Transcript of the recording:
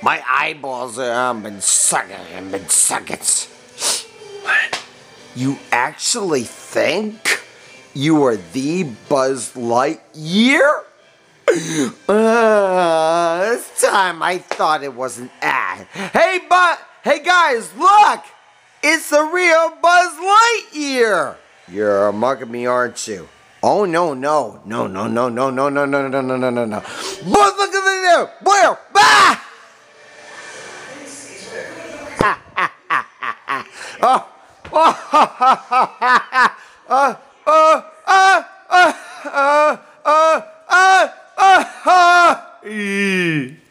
My eyeballs have been sucking and been sucking. What? You actually think you are the Buzz Lightyear? Uh, this time I thought it was an ad. Hey, but hey guys, look! It's the real Buzz Lightyear. You're mugging me, aren't you? Oh no no no no no no no no no no no no no no! Buzz, look at there! Where? Ah! Oh, oh, ha, ha, ha, ha, ha. Oh, oh, oh, oh, oh, oh, oh, oh, oh.